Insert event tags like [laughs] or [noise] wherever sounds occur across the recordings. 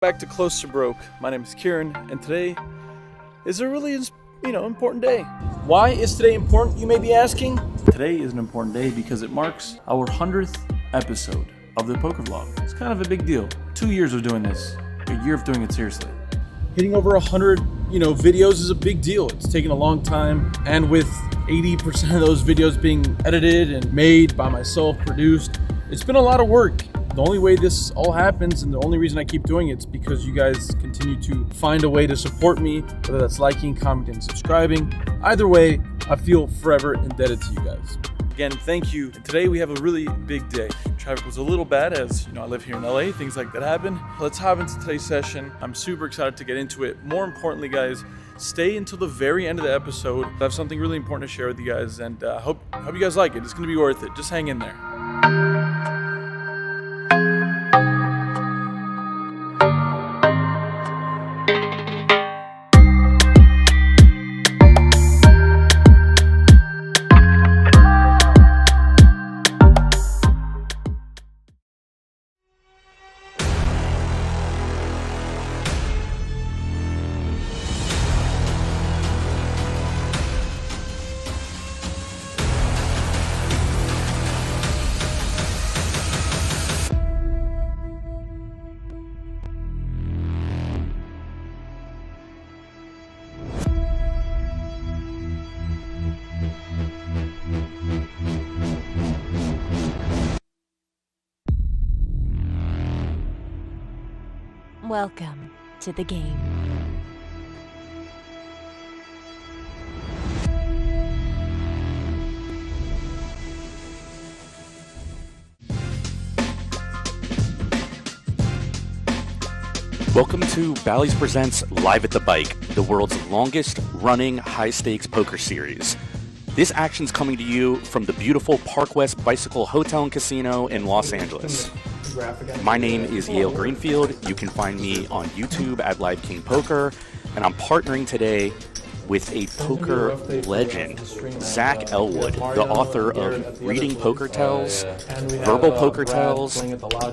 Back to Close 2 Broke. My name is Kieran, and today is a really, you know, important day. Why is today important, you may be asking? Today is an important day because it marks our 100th episode of the Poker Vlog. It's kind of a big deal. Two years of doing this, a year of doing it seriously. Hitting over 100, you know, videos is a big deal. It's taken a long time, and with 80% of those videos being edited and made by myself, produced, it's been a lot of work the only way this all happens and the only reason I keep doing it is because you guys continue to find a way to support me, whether that's liking, commenting, subscribing. Either way, I feel forever indebted to you guys. Again, thank you. And today we have a really big day. Traffic was a little bad as, you know, I live here in LA, things like that happen. Let's hop into today's session. I'm super excited to get into it. More importantly, guys, stay until the very end of the episode. I have something really important to share with you guys and I uh, hope, hope you guys like it. It's gonna be worth it. Just hang in there. Welcome to the game. Welcome to Bally's Presents Live at the Bike, the world's longest running high stakes poker series. This action's coming to you from the beautiful Park West Bicycle Hotel and Casino in Los Angeles. My name is Yale Greenfield. You can find me on YouTube at Live King Poker, and I'm partnering today with a poker legend, Zach Elwood, the author of Reading Poker Tells, Verbal Poker Tells,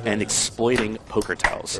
and Exploiting Poker Tells.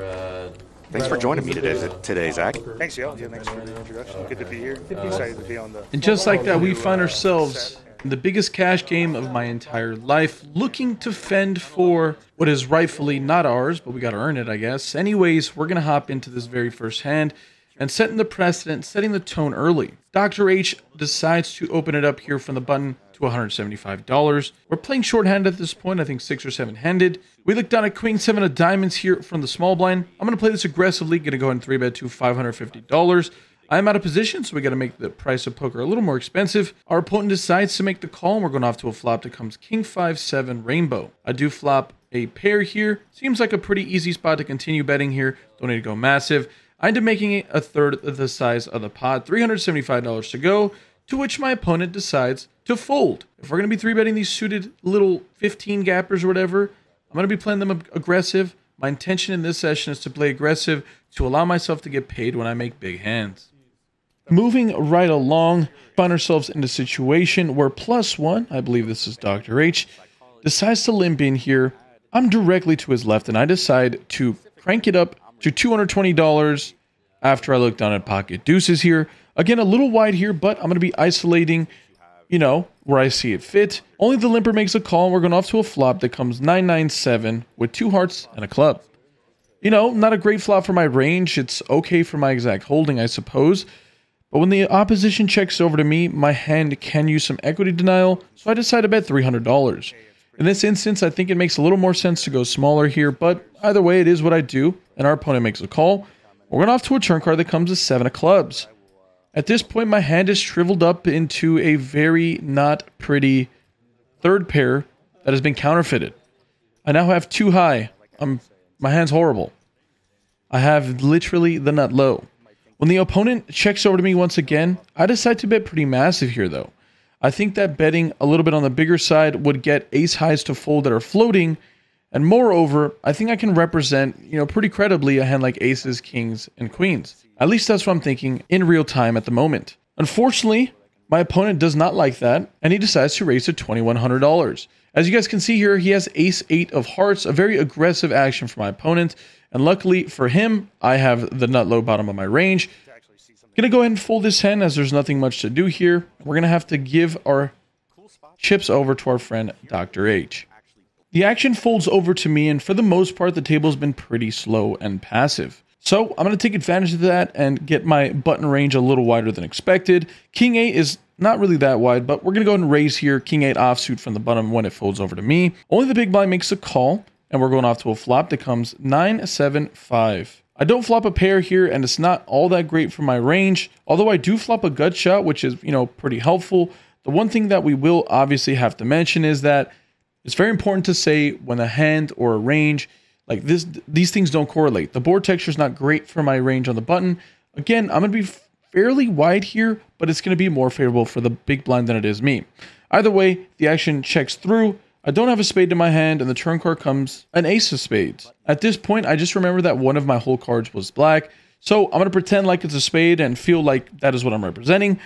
Thanks for joining me today, today Zach. Thanks, Yale. Yeah, thanks for the introduction. Good to be uh, here. Excited to be on the. And just like that, we find ourselves the biggest cash game of my entire life, looking to fend for what is rightfully not ours, but we got to earn it, I guess. Anyways, we're going to hop into this very first hand and setting the precedent, setting the tone early. Dr. H decides to open it up here from the button to $175. We're playing shorthand at this point, I think six or seven handed. We look down at Queen 7 of Diamonds here from the small blind. I'm going to play this aggressively, going to go ahead 3 bet to $550. I'm out of position, so we got to make the price of poker a little more expensive. Our opponent decides to make the call, and we're going off to a flop that comes King 5 7 Rainbow. I do flop a pair here. Seems like a pretty easy spot to continue betting here. Don't need to go massive. I end up making it a third of the size of the pot. $375 to go, to which my opponent decides to fold. If we're going to be 3 betting these suited little 15 gappers or whatever, I'm going to be playing them aggressive. My intention in this session is to play aggressive to allow myself to get paid when I make big hands. Moving right along, find ourselves in a situation where plus one, I believe this is Dr. H, decides to limp in here. I'm directly to his left, and I decide to crank it up to $220 after I look down at pocket deuces here. Again, a little wide here, but I'm going to be isolating, you know, where I see it fit. Only the limper makes a call, and we're going off to a flop that comes 997 with two hearts and a club. You know, not a great flop for my range. It's okay for my exact holding, I suppose. But when the opposition checks over to me, my hand can use some equity denial, so I decide to bet $300. In this instance, I think it makes a little more sense to go smaller here, but either way, it is what I do, and our opponent makes a call. We're going off to a turn card that comes with 7 of clubs. At this point, my hand is shriveled up into a very not pretty third pair that has been counterfeited. I now have two high. I'm, my hand's horrible. I have literally the nut low. When the opponent checks over to me once again, I decide to bet pretty massive here though. I think that betting a little bit on the bigger side would get ace highs to fold that are floating. And moreover, I think I can represent, you know, pretty credibly a hand like aces, kings, and queens. At least that's what I'm thinking in real time at the moment. Unfortunately, my opponent does not like that, and he decides to raise to $2,100. As you guys can see here, he has ace 8 of hearts, a very aggressive action for my opponent. And luckily for him, I have the nut low bottom of my range. Gonna go ahead and fold this hand as there's nothing much to do here. We're gonna have to give our chips over to our friend Dr. H. The action folds over to me, and for the most part, the table's been pretty slow and passive. So I'm going to take advantage of that and get my button range a little wider than expected. King 8 is not really that wide, but we're going to go ahead and raise here. King 8 offsuit from the bottom when it folds over to me. Only the big blind makes a call, and we're going off to a flop that comes 975. I don't flop a pair here, and it's not all that great for my range, although I do flop a gut shot, which is, you know, pretty helpful. The one thing that we will obviously have to mention is that it's very important to say when a hand or a range like this, these things don't correlate. The board texture is not great for my range on the button. Again, I'm going to be fairly wide here, but it's going to be more favorable for the big blind than it is me. Either way, the action checks through. I don't have a spade in my hand, and the turn card comes an ace of spades. At this point, I just remember that one of my whole cards was black, so I'm going to pretend like it's a spade and feel like that is what I'm representing.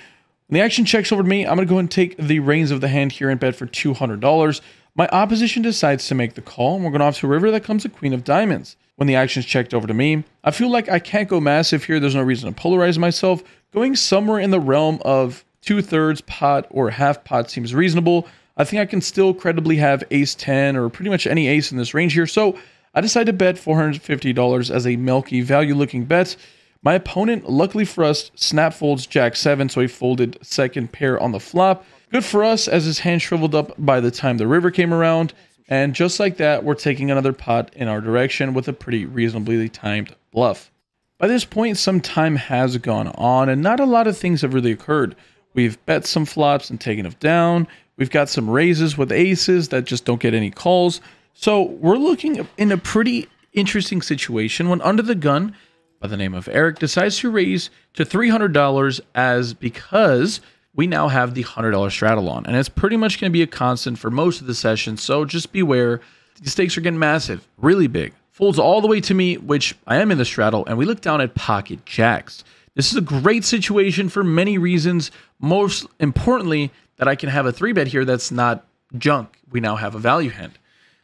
When the action checks over to me, I'm going to go and take the reins of the hand here and bet for $200. My opposition decides to make the call, and we're going off to a river that comes a queen of diamonds. When the action's checked over to me, I feel like I can't go massive here. There's no reason to polarize myself. Going somewhere in the realm of two thirds pot or half pot seems reasonable. I think I can still credibly have ace 10 or pretty much any ace in this range here. So I decided to bet $450 as a milky value looking bet. My opponent, luckily for us, snap folds jack 7, so he folded second pair on the flop. Good for us as his hand shriveled up by the time the river came around. And just like that, we're taking another pot in our direction with a pretty reasonably timed bluff. By this point, some time has gone on and not a lot of things have really occurred. We've bet some flops and taken them down. We've got some raises with aces that just don't get any calls. So we're looking in a pretty interesting situation when under the gun by the name of Eric decides to raise to $300 as because we now have the $100 straddle on. And it's pretty much going to be a constant for most of the session. So just beware. The stakes are getting massive, really big. Folds all the way to me, which I am in the straddle, and we look down at pocket jacks. This is a great situation for many reasons. Most importantly, that I can have a three bet here that's not junk. We now have a value hand.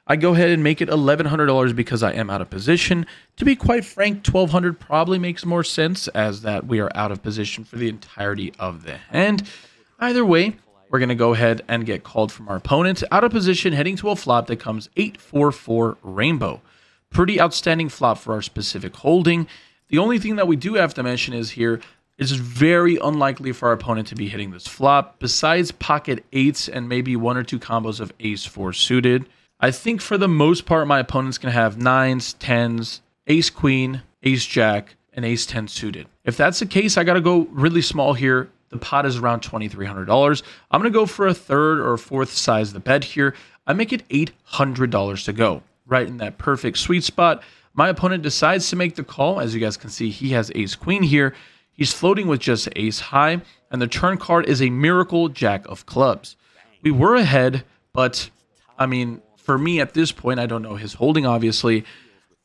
I go ahead and make it $1,100 because I am out of position. To be quite frank, 1200 probably makes more sense as that we are out of position for the entirety of the hand. Either way, we're going to go ahead and get called from our opponent. Out of position, heading to a flop that comes 844 Rainbow. Pretty outstanding flop for our specific holding. The only thing that we do have to mention is here it's very unlikely for our opponent to be hitting this flop. Besides pocket eights and maybe one or two combos of ace four suited, I think for the most part, my opponent's going to have nines, tens, ace queen, ace jack, and ace 10 suited. If that's the case, I got to go really small here. The pot is around $2,300. I'm going to go for a third or a fourth size of the bet here. I make it $800 to go, right in that perfect sweet spot. My opponent decides to make the call. As you guys can see, he has ace queen here. He's floating with just ace high, and the turn card is a miracle jack of clubs. We were ahead, but I mean, for me at this point, I don't know his holding, obviously.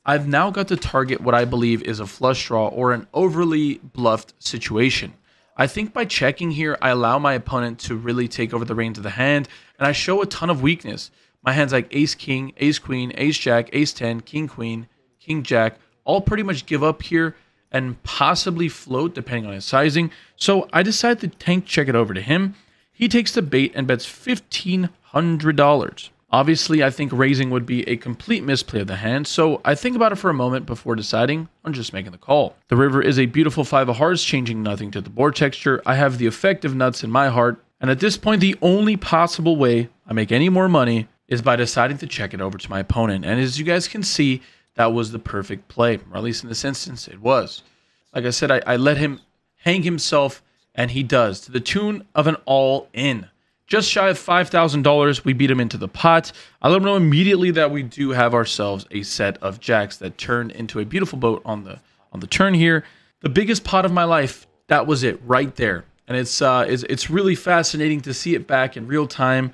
I've now got to target what I believe is a flush draw or an overly bluffed situation. I think by checking here, I allow my opponent to really take over the reins of the hand, and I show a ton of weakness. My hands like ace king, ace queen, ace jack, ace 10, king queen, king jack, all pretty much give up here and possibly float depending on his sizing. So I decide to tank check it over to him. He takes the bait and bets $1,500. Obviously, I think raising would be a complete misplay of the hand, so I think about it for a moment before deciding on just making the call. The river is a beautiful five of hearts, changing nothing to the board texture. I have the effective nuts in my heart, and at this point, the only possible way I make any more money is by deciding to check it over to my opponent. And as you guys can see, that was the perfect play, or at least in this instance, it was. Like I said, I, I let him hang himself, and he does, to the tune of an all in just shy of $5,000. We beat him into the pot. I let him know immediately that we do have ourselves a set of jacks that turn into a beautiful boat on the on the turn here. The biggest pot of my life, that was it right there. and it's uh, it's, it's really fascinating to see it back in real time.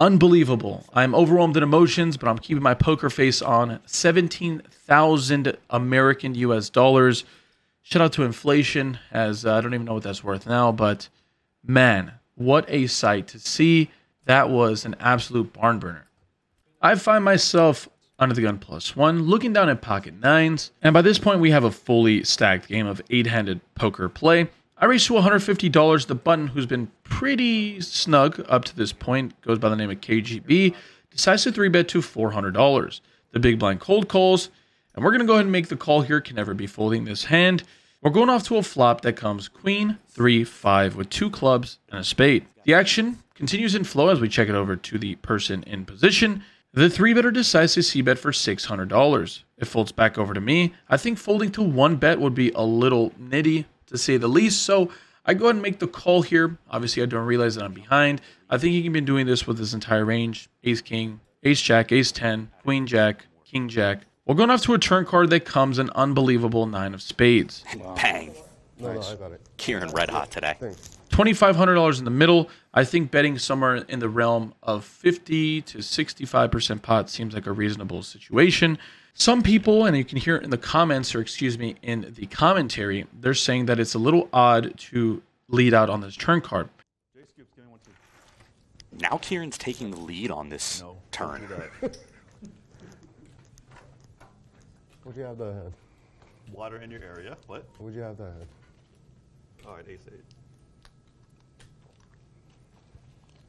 Unbelievable. I'm overwhelmed in emotions, but I'm keeping my poker face on. 17,000 American US dollars. Shout out to inflation, as uh, I don't even know what that's worth now, but man, what a sight to see. That was an absolute barn burner. I find myself under the gun plus one, looking down at pocket nines, and by this point we have a fully stacked game of eight-handed poker play. I raised to $150. The button, who's been pretty snug up to this point, goes by the name of KGB, decides to 3-bet to $400. The big blind cold calls, and we're going to go ahead and make the call here. Can never be folding this hand. We're going off to a flop that comes queen, three, five with two clubs and a spade. The action continues in flow as we check it over to the person in position. The three better decides to c bet for $600. It folds back over to me. I think folding to one bet would be a little nitty to say the least. So I go ahead and make the call here. Obviously, I don't realize that I'm behind. I think he can be doing this with his entire range ace king, ace jack, ace 10, queen jack, king jack. We're going off to a turn card that comes an unbelievable nine of spades. Bang. No, no, I got it. Kieran red hot today. $2,500 in the middle. I think betting somewhere in the realm of 50 to 65% pot seems like a reasonable situation. Some people, and you can hear it in the comments, or excuse me, in the commentary, they're saying that it's a little odd to lead out on this turn card. Now Kieran's taking the lead on this turn. [laughs] Would you have that hand? Water in your area. What? Would you have that hand? All right, ace eight.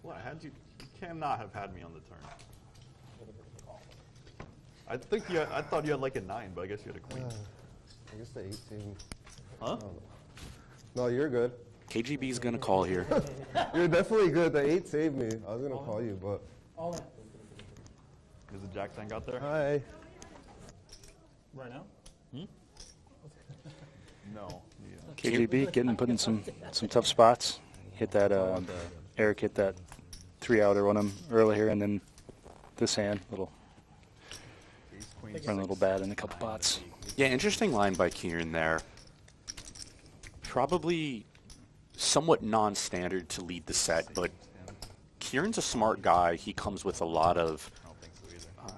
What? Had you? You cannot have had me on the turn. I think you. Had, I thought you had like a nine, but I guess you had a queen. I guess the 18. Huh? No, you're good. KGB's gonna call here. [laughs] You're definitely good. The 8 saved me. I was going to call you, but. Is the jack tank out there? Hi. Right now? Hmm? [laughs] No. Yeah. KGB getting put in some some tough spots. Hit that uh, Eric hit that three outer on him earlier, and then this hand little Ace queen. Run a little bad in a couple spots. Yeah, interesting line by Kieran there. Probably somewhat non-standard to lead the set, but Kieran's a smart guy. He comes with a lot of. uh,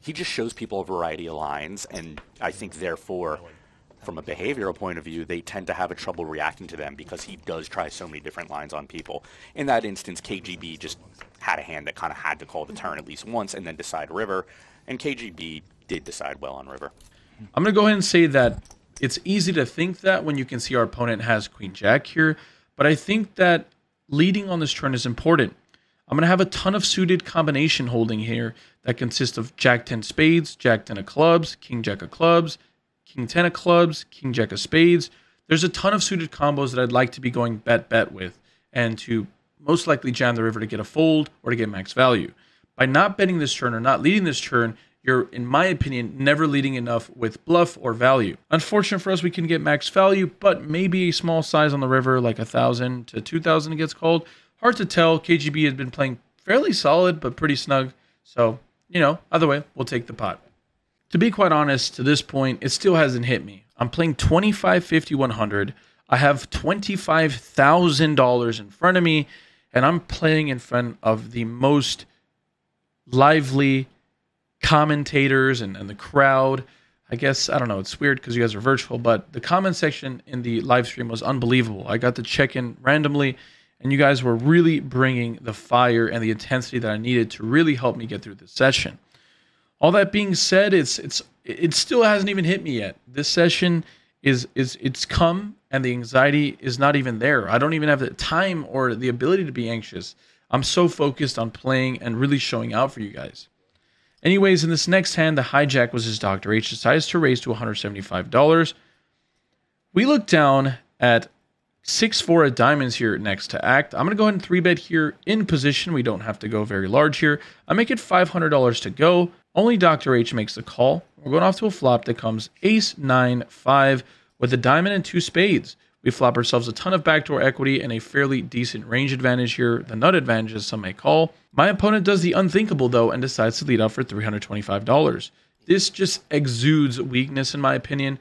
he just shows people a variety of lines, and I think therefore, from a behavioral point of view, they tend to have a trouble reacting to them because he does try so many different lines on people. In that instance, KGB just had a hand that kind of had to call the turn at least once and then decide river, and KGB did decide well on river. I'm going to go ahead and say that it's easy to think that when you can see our opponent has Queen Jack here, but I think that leading on this turn is important. I'm going to have a ton of suited combination holding here that consists of Jack 10 spades, Jack 10 of clubs, King Jack of clubs, King 10 of clubs, King Jack of spades. There's a ton of suited combos that I'd like to be going bet bet with and to most likely jam the river to get a fold or to get max value. By not betting this turn or not leading this turn, you're, in my opinion, never leading enough with bluff or value. Unfortunate for us, we can get max value, but maybe a small size on the river, like a thousand to two thousand, gets called. Hard to tell. KGB has been playing fairly solid, but pretty snug. So, you know, either way, we'll take the pot. To be quite honest, to this point, it still hasn't hit me. I'm playing 25, 50, 100. I have $25,000 in front of me, and I'm playing in front of the most lively commentators and, and the crowd. I guess, I don't know, it's weird because you guys are virtual, but the comment section in the live stream was unbelievable. I got to check in randomly, and you guys were really bringing the fire and the intensity that I needed to really help me get through this session. All that being said, it's it's it still hasn't even hit me yet. This session is is it's come and the anxiety is not even there. I don't even have the time or the ability to be anxious. I'm so focused on playing and really showing out for you guys. Anyways, in this next hand, the hijack was his Dr. H decides to raise to $175. We look down at 6-4 of diamonds here next to act. I'm going to go ahead and 3-bet here in position. We don't have to go very large here. I make it $500 to go. Only Dr. H makes the call. We're going off to a flop that comes ace, nine, five with a diamond and two spades. We flop ourselves a ton of backdoor equity and a fairly decent range advantage here. The nut advantage, as some may call. My opponent does the unthinkable, though, and decides to lead out for $325. This just exudes weakness, in my opinion.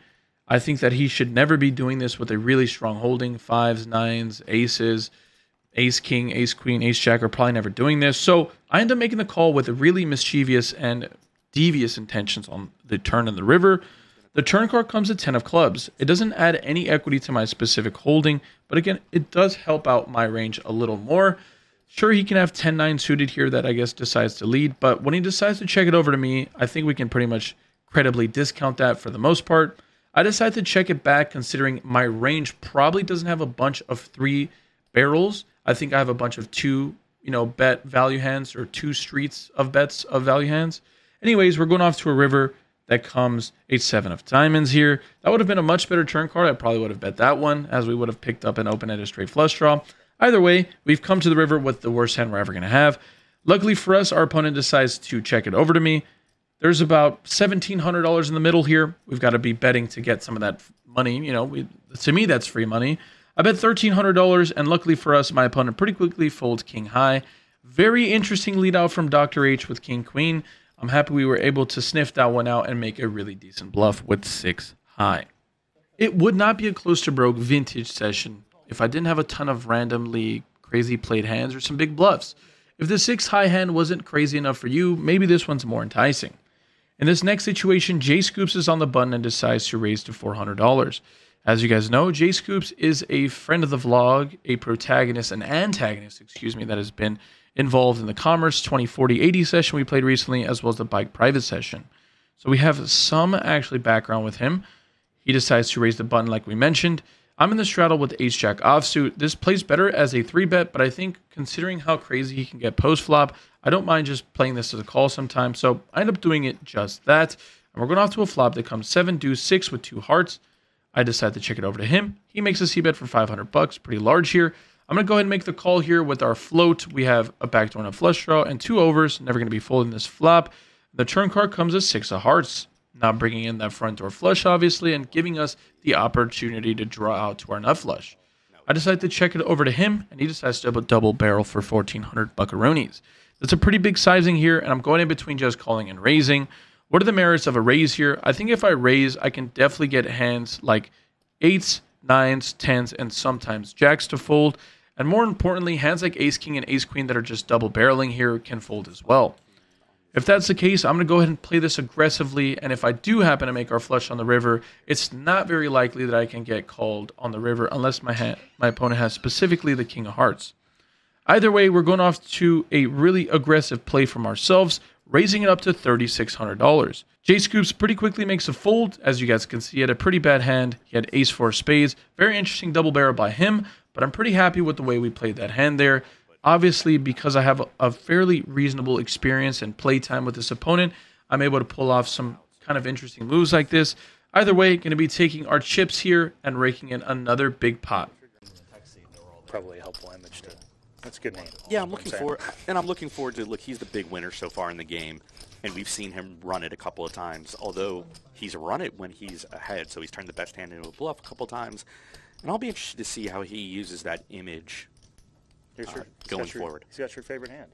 I think that he should never be doing this with a really strong holding. Fives, nines, aces, ace king, ace queen, ace jack are probably never doing this. So I end up making the call with really mischievous and devious intentions on the turn in the river. The turn card comes at 10 of clubs. It doesn't add any equity to my specific holding, but again, it does help out my range a little more. Sure, he can have 10 9 suited here that I guess decides to lead, but when he decides to check it over to me, I think we can pretty much credibly discount that for the most part. I decide to check it back considering my range probably doesn't have a bunch of three barrels. I think I have a bunch of two, you know, bet value hands or two streets of bets of value hands. Anyways, we're going off to a river that comes a seven of diamonds here. That would have been a much better turn card. I probably would have bet that one as we would have picked up an open-ended straight flush draw. Either way, we've come to the river with the worst hand we're ever going to have. Luckily for us, our opponent decides to check it over to me. There's about $1,700 in the middle here. We've got to be betting to get some of that money. You know, we, to me, that's free money. I bet $1,300, and luckily for us, my opponent pretty quickly folds King High. Very interesting lead out from Dr. H with King Queen. I'm happy we were able to sniff that one out and make a really decent bluff with 6 High. It would not be a close to broke vintage session if I didn't have a ton of randomly crazy played hands or some big bluffs. If the 6 High hand wasn't crazy enough for you, maybe this one's more enticing. In this next situation, Jay Scoops is on the button and decides to raise to $400. As you guys know, Jay Scoops is a friend of the vlog, a protagonist, an antagonist, excuse me, that has been involved in the Commerce 2040 80 session we played recently, as well as the Bike Private session. So we have some actually background with him. He decides to raise the button like we mentioned. I'm in the straddle with Ace Jack offsuit. This plays better as a three bet, but I think considering how crazy he can get post flop, I don't mind just playing this as a call sometimes. So I end up doing it just that. And we're going off to a flop that comes seven deuce six with two hearts. I decide to check it over to him. He makes a C bet for 500 bucks, pretty large here. I'm going to go ahead and make the call here with our float. We have a backdoor and a flush draw and two overs. Never going to be folding this flop. The turn card comes as six of hearts not bringing in that front door flush, obviously, and giving us the opportunity to draw out to our nut flush. I decide to check it over to him, and he decides to double barrel for 1,400 buckaroonies. That's a pretty big sizing here, and I'm going in between just calling and raising. What are the merits of a raise here? I think if I raise, I can definitely get hands like eights, nines, tens, and sometimes jacks to fold. And more importantly, hands like ace king and ace queen that are just double barreling here can fold as well. If that's the case, I'm going to go ahead and play this aggressively. And if I do happen to make our flush on the river, it's not very likely that I can get called on the river unless my my opponent has specifically the king of hearts. Either way, we're going off to a really aggressive play from ourselves, raising it up to $3,600. Jay Scoops pretty quickly makes a fold. As you guys can see, he had a pretty bad hand. He had ace four spades. Very interesting double barrel by him, but I'm pretty happy with the way we played that hand there obviously, because I have a, a fairly reasonable experience and play time with this opponent, I'm able to pull off some kind of interesting moves like this. Either way, going to be taking our chips here and raking in another big pot. Probably a helpful image to. That's a good name. Yeah, I'm looking forward, and I'm looking forward to look. He's the big winner so far in the game, and we've seen him run it a couple of times. Although he's run it when he's ahead, so he's turned the best hand into a bluff a couple of times, and I'll be interested to see how he uses that image Here's uh, he's going your- forward. He's got your favorite hand.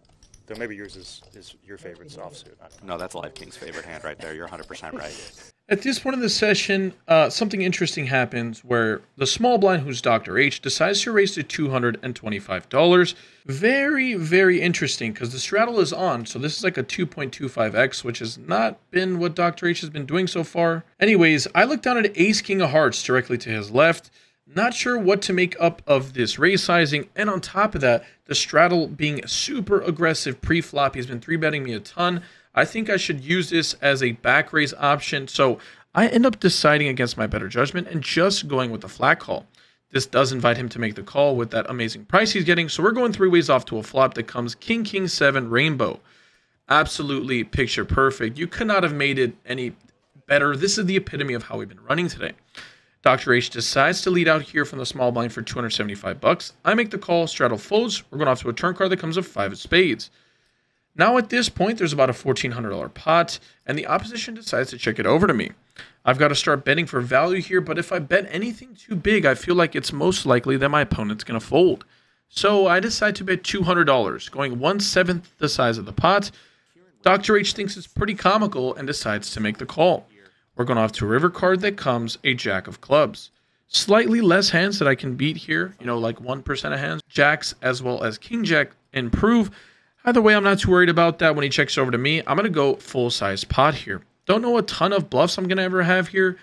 Though maybe yours is, is your favorite offsuit. I. No, that's Live King's favorite hand right there. You're 100% right. At this point in the session, uh, something interesting happens where the small blind, who's Dr. H, decides to raise to $225. Very, very interesting because the straddle is on. So this is like a 2.25x, which has not been what Dr. H has been doing so far. Anyways, I look down at Ace King of Hearts directly to his left. Not sure what to make up of this raise sizing, and on top of that, the straddle being super aggressive pre-flop. He's been three betting me a ton. I think I should use this as a back raise option. So I end up deciding against my better judgment and just going with the flat call. This does invite him to make the call with that amazing price he's getting. So we're going three ways off to a flop that comes King King 7 Rainbow. Absolutely picture perfect. You could not have made it any better. This is the epitome of how we've been running today. Dr. H decides to lead out here from the small blind for 275 bucks. I make the call, straddle folds. We're going off to a turn card that comes with five of spades. Now at this point, there's about a $1,400 pot, and the opposition decides to check it over to me. I've got to start betting for value here, but if I bet anything too big, I feel like it's most likely that my opponent's going to fold. So I decide to bet $200, going one seventh the size of the pot. Dr. H thinks it's pretty comical and decides to make the call. We're going off to a river card that comes a jack of clubs. Slightly less hands that I can beat here, you know, like 1% of hands. Jacks as well as king jack improve. Either way, I'm not too worried about that when he checks over to me. I'm going to go full size pot here. Don't know a ton of bluffs I'm going to ever have here,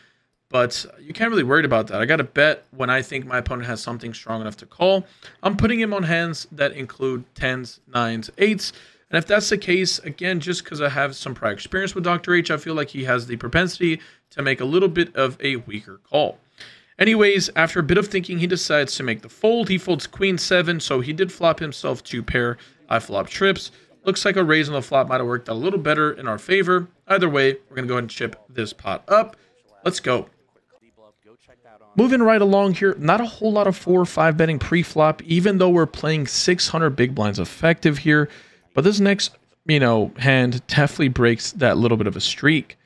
but you can't really worry about that. I got to bet when I think my opponent has something strong enough to call. I'm putting him on hands that include 10s, 9s, 8s. And if that's the case, again, just because I have some prior experience with Dr. H, I feel like he has the propensity to make a little bit of a weaker call. Anyways, after a bit of thinking, he decides to make the fold. He folds queen seven, so he did flop himself two pair. I flop trips. Looks like a raise on the flop might have worked a little better in our favor. Either way, we're going to go ahead and chip this pot up. Let's go. Moving right along here, not a whole lot of 4 or 5 betting pre-flop, even though we're playing 600 big blinds effective here. But this next, you know, hand definitely breaks that little bit of a streak.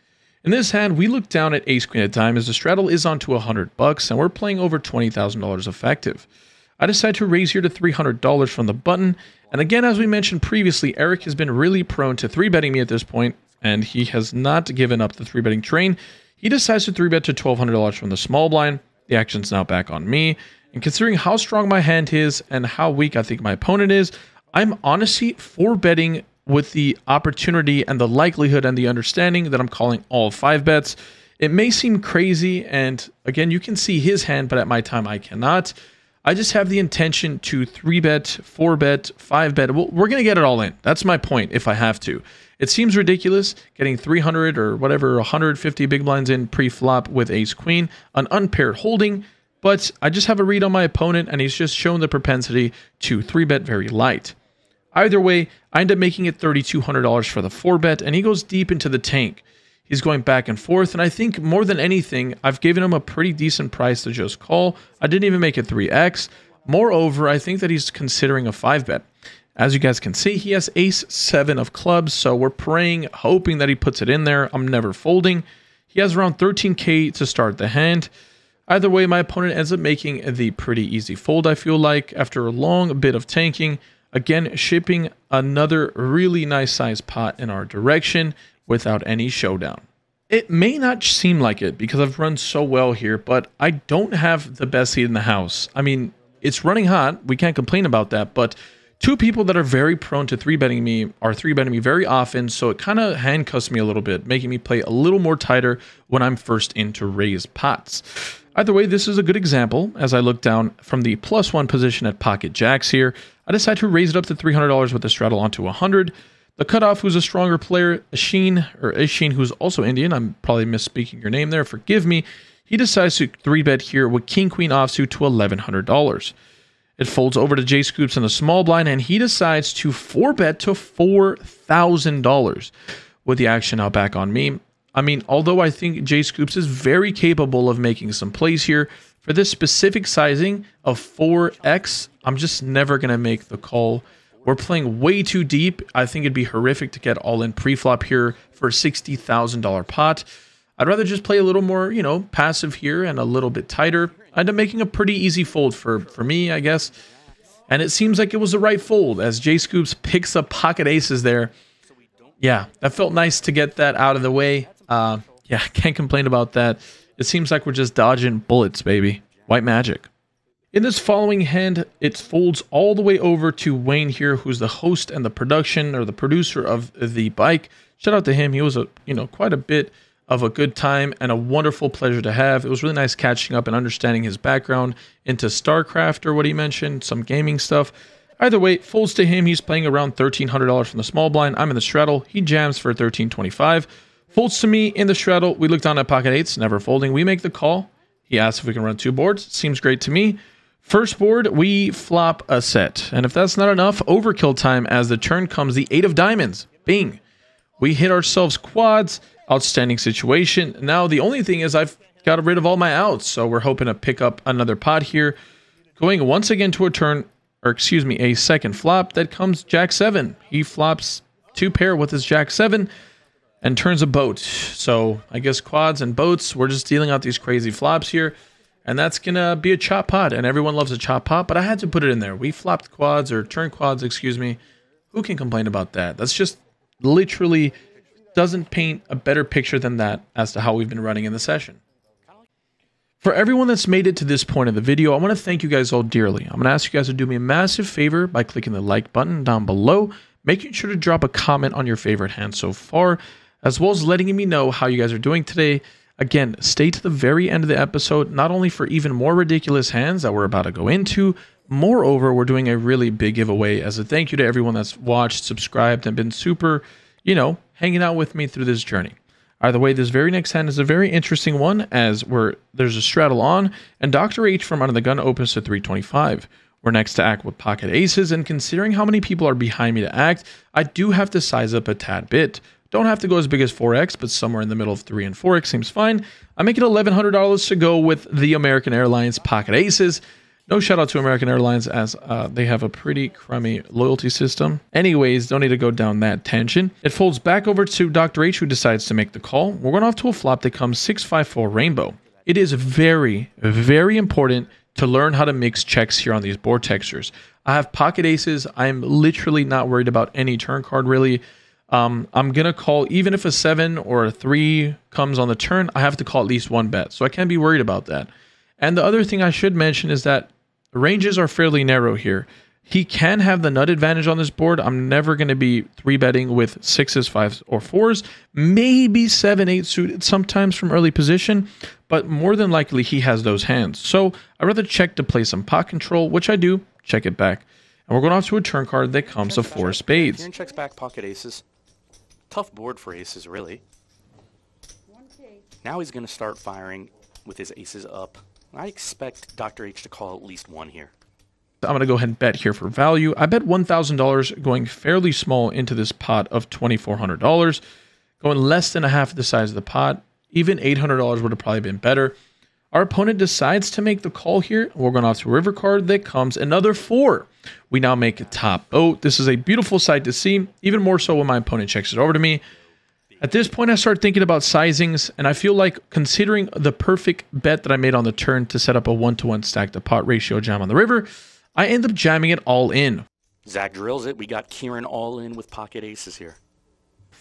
In this hand, we look down at ace queen of diamonds. The straddle is onto 100 bucks, and we're playing over $20,000 effective. I decide to raise here to $300 from the button. And again, as we mentioned previously, Eric has been really prone to 3-betting me at this point, and he has not given up the 3-betting train. He decides to 3-bet to $1,200 from the small blind. The action's now back on me. And considering how strong my hand is and how weak I think my opponent is, I'm honestly 4-betting with the opportunity and the likelihood and the understanding that I'm calling all five bets. It may seem crazy, and again, you can see his hand, but at my time, I cannot. I just have the intention to three bet, four bet, five bet. We're going to get it all in. That's my point if I have to. It seems ridiculous getting 300 or whatever, 150 big blinds in pre flop with ace queen, an unpaired holding, but I just have a read on my opponent and he's just shown the propensity to three bet very light. Either way, I end up making it $3,200 for the 4 bet, and he goes deep into the tank. He's going back and forth, and I think more than anything, I've given him a pretty decent price to just call. I didn't even make it 3x. Moreover, I think that he's considering a 5 bet. As you guys can see, he has ace 7 of clubs, so we're praying, hoping that he puts it in there. I'm never folding. He has around 13k to start the hand. Either way, my opponent ends up making the pretty easy fold, I feel like, after a long bit of tanking. Again, shipping another really nice size pot in our direction without any showdown. It may not seem like it because I've run so well here, but I don't have the best seat in the house. I mean, it's running hot. We can't complain about that, but two people that are very prone to three betting me are three betting me very often, so it kind of handcuffs me a little bit, making me play a little more tighter when I'm first in to raise pots. Either way, this is a good example as I look down from the plus one position at pocket jacks here. I decide to raise it up to $300 with the straddle onto 100. The cutoff, who's a stronger player, Sheen, or Sheen, who's also Indian, I'm probably misspeaking your name there, forgive me. He decides to 3 bet here with King Queen offsuit to $1,100. It folds over to J Scoops in the small blind, and he decides to 4 bet to $4,000 with the action now back on me. I mean, although I think J Scoops is very capable of making some plays here, for this specific sizing of 4x, I'm just never going to make the call. We're playing way too deep. I think it'd be horrific to get all in pre-flop here for a $60,000 pot. I'd rather just play a little more, you know, passive here and a little bit tighter. I end up making a pretty easy fold for, for me, I guess. And it seems like it was the right fold as J Scoops picks up pocket aces there. Yeah, that felt nice to get that out of the way. Uh, yeah, [laughs] can't complain about that. It seems like we're just dodging bullets, baby. White magic. In this following hand, it folds all the way over to Wayne here, who's the host and the production or the producer of the bike. Shout out to him. He was a you know quite a bit of a good time and a wonderful pleasure to have. It was really nice catching up and understanding his background into StarCraft or what he mentioned, some gaming stuff. Either way, folds to him. He's playing around $1,300 from the small blind. I'm in the straddle. He jams for 1325 Folds to me in the straddle. We look down at pocket eights, never folding. We make the call. He asks if we can run two boards. Seems great to me. First board, we flop a set. And if that's not enough, overkill time as the turn comes the eight of diamonds. Bing. We hit ourselves quads. Outstanding situation. Now, the only thing is I've got rid of all my outs. So we're hoping to pick up another pot here. Going once again to a turn, or excuse me, a second flop. That comes Jack 7. He flops two pair with his Jack 7 and turns a boat. So I guess quads and boats, we're just dealing out these crazy flops here. And that's going to be a chop pot. And everyone loves a chop pot, but I had to put it in there. We flopped quads or turned quads, excuse me. Who can complain about that? That's just literally doesn't paint a better picture than that as to how we've been running in the session. For everyone that's made it to this point of the video, I want to thank you guys all dearly. I'm going to ask you guys to do me a massive favor by clicking the like button down below, making sure to drop a comment on your favorite hand so far, as well as letting me know how you guys are doing today. Again, stay to the very end of the episode, not only for even more ridiculous hands that we're about to go into, moreover, we're doing a really big giveaway as a thank you to everyone that's watched, subscribed, and been super, you know, hanging out with me through this journey. Either way, this very next hand is a very interesting one as we're there's a straddle on, and Dr. H from Under the Gun opens to 325. We're next to act with pocket aces, and considering how many people are behind me to act, I do have to size up a tad bit. Don't have to go as big as 4x, but somewhere in the middle of 3 and 4x seems fine. I make it $1,100 to go with the American Airlines pocket aces. No shout out to American Airlines as uh, they have a pretty crummy loyalty system. Anyways, don't need to go down that tangent. It folds back over to Dr. H, who decides to make the call. We're going off to a flop that comes 654 Rainbow. It is very, very important to learn how to mix checks here on these board textures. I have pocket aces. I'm literally not worried about any turn card really. Um, I'm gonna call even if a seven or a three comes on the turn, I have to call at least one bet, so I can't be worried about that. And the other thing I should mention is that ranges are fairly narrow here. He can have the nut advantage on this board. I'm never going to be three betting with sixes, fives, or fours. Maybe seven, eight suited sometimes from early position, but more than likely he has those hands. So I'd rather check to play some pot control, which I do. Check it back. And we're going off to a turn card that comes of four spades. Kieran checks back pocket aces. Tough board for aces, really. Now he's going to start firing with his aces up. I expect Dr. H to call at least one here. I'm going to go ahead and bet here for value. I bet $1,000 going fairly small into this pot of $2,400. Going less than a half the size of the pot. Even $800 would have probably been better. Our opponent decides to make the call here. We're going off to a river card that comes another four. We now make a top Oh, This is a beautiful sight to see, even more so when my opponent checks it over to me. At this point, I start thinking about sizings, and I feel like considering the perfect bet that I made on the turn to set up a one to one stack to pot ratio jam on the river, I end up jamming it all in. Zach drills it. We got Kieran all in with pocket aces here.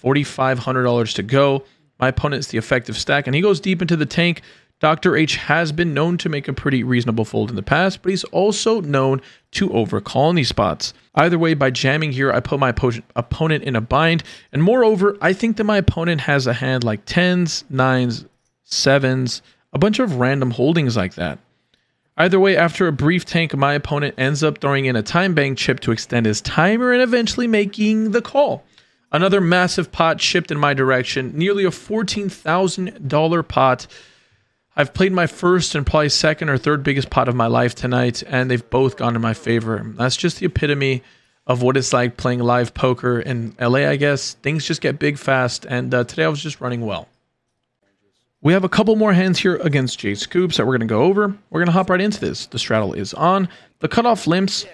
$4,500 to go. My opponent is the effective stack, and he goes deep into the tank. Dr. H has been known to make a pretty reasonable fold in the past, but he's also known to overcall these spots. Either way, by jamming here, I put my opponent in a bind, and moreover, I think that my opponent has a hand like 10s, 9s, 7s, a bunch of random holdings like that. Either way, after a brief tank, my opponent ends up throwing in a time bank chip to extend his timer and eventually making the call. Another massive pot shipped in my direction, nearly a $14,000 pot I've played my first and probably second or third biggest pot of my life tonight, and they've both gone in my favor. That's just the epitome of what it's like playing live poker in LA, I guess. Things just get big fast, and uh, today I was just running well. We have a couple more hands here against Jay Scoops that we're going to go over. We're going to hop right into this. The straddle is on. The cutoff limps.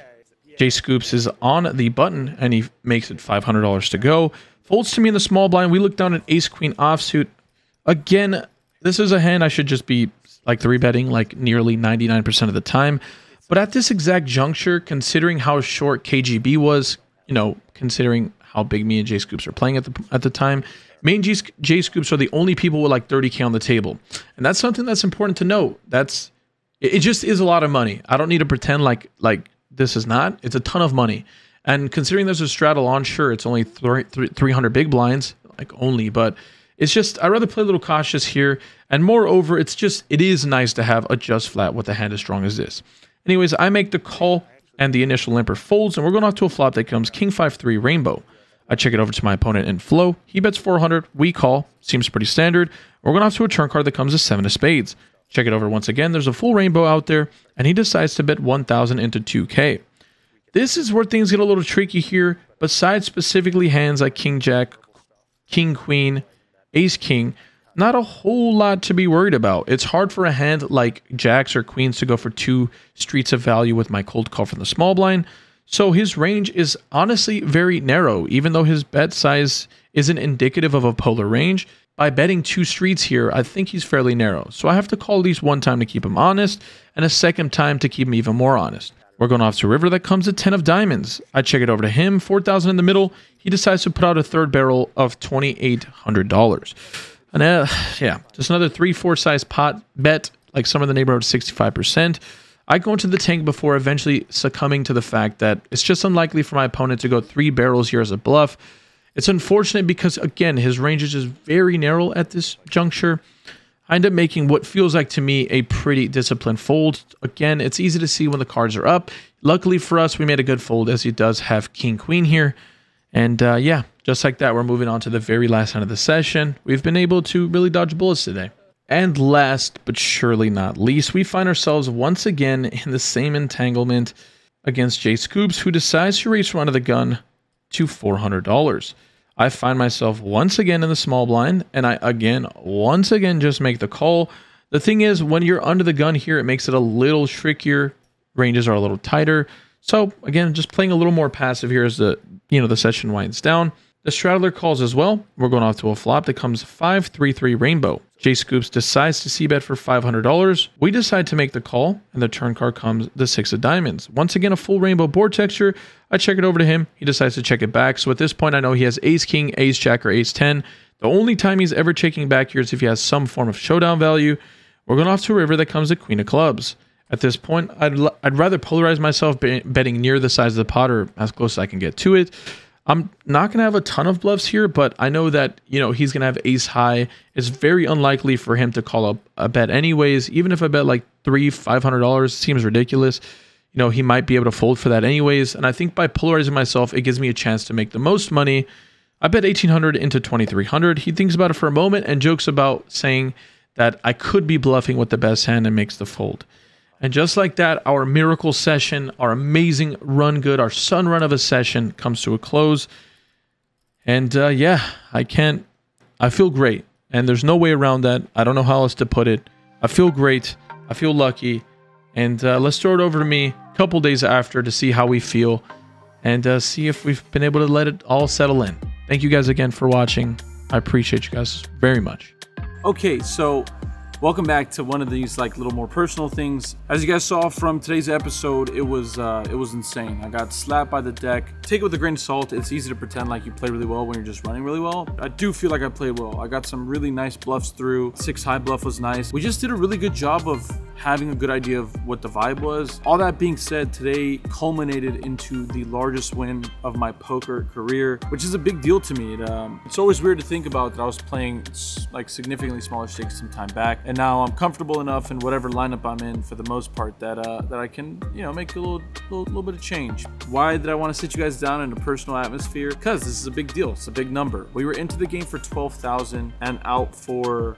Jay Scoops is on the button, and he makes it $500 to go. Folds to me in the small blind. We look down at ace queen offsuit. Again, this is a hand I should just be like three betting like nearly 99% of the time. But at this exact juncture, considering how short KGB was, you know, considering how big me and Jay Scoops are playing at the at the time, me and Scoops are the only people with like 30k on the table, and that's something that's important to note. That's it, just is a lot of money. I don't need to pretend like like this is not. It's a ton of money, and considering there's a straddle on, sure, it's only 300 big blinds, like only, but it's just I'd rather play a little cautious here. And moreover, it's just it is nice to have a just flat with a hand as strong as this. Anyways, I make the call and the initial limper folds, and we're going off to a flop that comes King 5-3 Rainbow. I check it over to my opponent in flow. He bets 400. We call. Seems pretty standard. We're going off to a turn card that comes as 7 of spades. Check it over once again. There's a full rainbow out there, and he decides to bet 1,000 into 2K. This is where things get a little tricky here. Besides specifically hands like King Jack, King Queen, ace king, not a whole lot to be worried about. It's hard for a hand like jacks or queens to go for two streets of value with my cold call from the small blind. So his range is honestly very narrow, even though his bet size isn't indicative of a polar range. By betting two streets here, I think he's fairly narrow. So I have to call at least one time to keep him honest, and a second time to keep him even more honest. We're going off to river that comes at 10 of diamonds. I check it over to him, 4,000 in the middle. He decides to put out a third barrel of $2,800. And uh, yeah, just another three, four size pot bet, like some of the neighborhood 65%. I go into the tank before eventually succumbing to the fact that it's just unlikely for my opponent to go three barrels here as a bluff. It's unfortunate because, again, his range is just very narrow at this juncture. I end up making what feels like to me a pretty disciplined fold. Again, it's easy to see when the cards are up. Luckily for us, we made a good fold as he does have king queen here. And uh, yeah, just like that, we're moving on to the very last hand of the session. We've been able to really dodge bullets today. And last but surely not least, we find ourselves once again in the same entanglement against Jay Scoops, who decides to race run of the gun to $400. I find myself once again in the small blind, and I again, once again, just make the call. The thing is, when you're under the gun here, it makes it a little trickier. Ranges are a little tighter. So again, just playing a little more passive here as the you know the session winds down. The Straddler calls as well. We're going off to a flop that comes 5-3-3 Rainbow. J Scoops decides to c bet for $500. We decide to make the call, and the turn card comes the Six of Diamonds. Once again, a full rainbow board texture. I check it over to him. He decides to check it back. So at this point, I know he has Ace King, Ace Jack, or Ace 10. The only time he's ever checking back here is if he has some form of showdown value. We're going off to a river that comes the Queen of Clubs. At this point, I'd, I'd rather polarize myself betting near the size of the pot or as close as I can get to it. I'm not going to have a ton of bluffs here, but I know that, you know, he's going to have ace high. It's very unlikely for him to call up a bet anyways. Even if I bet like three, $500 seems ridiculous. You know, he might be able to fold for that anyways. And I think by polarizing myself, it gives me a chance to make the most money. I bet 1800 into 2300. He thinks about it for a moment and jokes about saying that I could be bluffing with the best hand and makes the fold. And just like that, our miracle session, our amazing run good, our sun run of a session comes to a close. And uh, yeah, I can't, I feel great. And there's no way around that. I don't know how else to put it. I feel great. I feel lucky. And uh, let's throw it over to me a couple days after to see how we feel and uh, see if we've been able to let it all settle in. Thank you guys again for watching. I appreciate you guys very much. Okay, so Welcome back to one of these like little more personal things. As you guys saw from today's episode, it was uh, it was insane. I got slapped by the deck. Take it with a grain of salt. It's easy to pretend like you play really well when you're just running really well. I do feel like I played well. I got some really nice bluffs through. Six high bluff was nice. We just did a really good job of having a good idea of what the vibe was. All that being said, today culminated into the largest win of my poker career, which is a big deal to me. It, um, it's always weird to think about that I was playing like significantly smaller stakes some time back, and now I'm comfortable enough in whatever lineup I'm in for the most part that uh, that I can you know make a little, little little bit of change. Why did I want to sit you guys down in a personal atmosphere? Because this is a big deal. It's a big number. We were into the game for 12,000 and out for.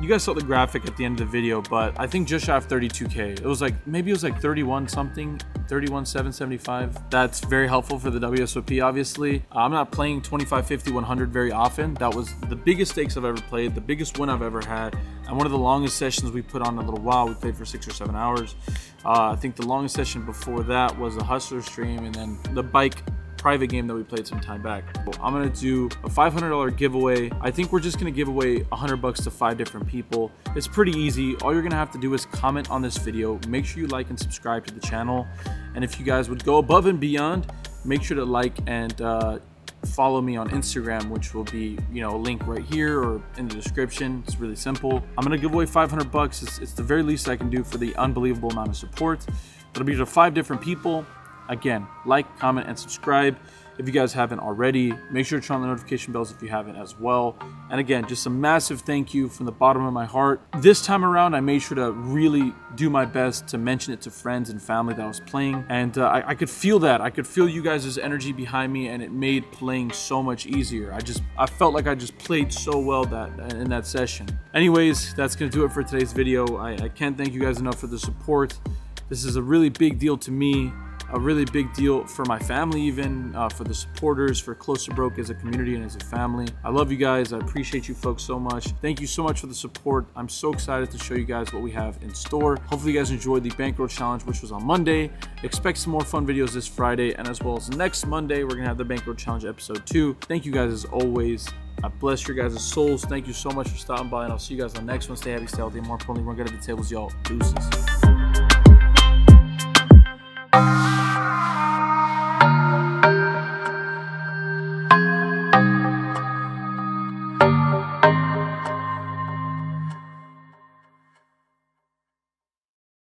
you guys saw the graphic at the end of the video, but I think just shy of 32k. It was like maybe it was like 31 something, 31 775. That's very helpful for the WSOP. Obviously, I'm not playing 25, 50, 100 very often. That was the biggest stakes I've ever played, the biggest win I've ever had, and one of the longest sessions we put on a little while. We played for six or seven hours. Uh, I think the longest session before that was the Hustler stream, and then the bike private game that we played some time back. I'm gonna do a $500 giveaway. I think we're just gonna give away 100 bucks to five different people. It's pretty easy. All you're gonna have to do is comment on this video. Make sure you like and subscribe to the channel. And if you guys would go above and beyond, make sure to like and uh, follow me on Instagram, which will be, you know, a link right here or in the description. It's really simple. I'm gonna give away 500 bucks. It's, it's the very least I can do for the unbelievable amount of support. It'll be to five different people. Again, like, comment, and subscribe if you guys haven't already. Make sure to turn on the notification bells if you haven't as well. And again, just a massive thank you from the bottom of my heart. This time around, I made sure to really do my best to mention it to friends and family that I was playing. And uh, I, I, could feel that. I could feel you guys' energy behind me and it made playing so much easier. I just, I felt like I just played so well that in that session. Anyways, that's to do it for today's video. I, I can't thank you guys enough for the support. This is a really big deal to me a really big deal for my family, even uh, for the supporters, for Close 2 Broke as a community and as a family. I love you guys. I appreciate you folks so much. Thank you so much for the support. I'm so excited to show you guys what we have in store. Hopefully, you guys enjoyed the bankroll challenge, which was on Monday. Expect some more fun videos this Friday, and as well as next Monday, we're gonna have the bankroll challenge episode two. Thank you guys as always. I bless your guys' souls. Thank you so much for stopping by, and I'll see you guys on the next one. Stay happy, stay healthy, and more importantly, we're gonna get at the tables, y'all. Deuces.